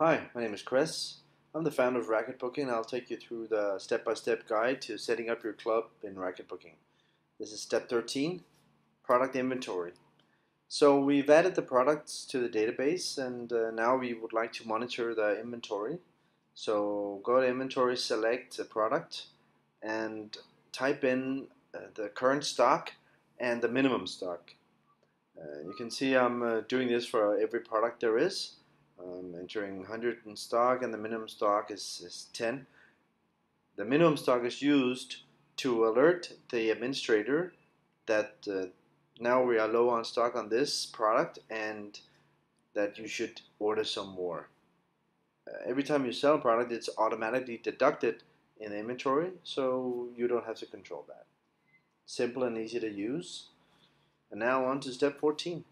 Hi, my name is Chris. I'm the founder of Racquetbooking I'll take you through the step-by-step guide to setting up your club in Racquetbooking. This is step 13, product inventory. So we've added the products to the database and uh, now we would like to monitor the inventory. So go to inventory, select a product and type in uh, the current stock and the minimum stock. Uh, you can see I'm uh, doing this for every product there is. I'm entering 100 in stock and the minimum stock is, is 10. The minimum stock is used to alert the administrator that uh, now we are low on stock on this product and that you should order some more. Uh, every time you sell a product, it's automatically deducted in the inventory, so you don't have to control that. Simple and easy to use. And now on to step 14.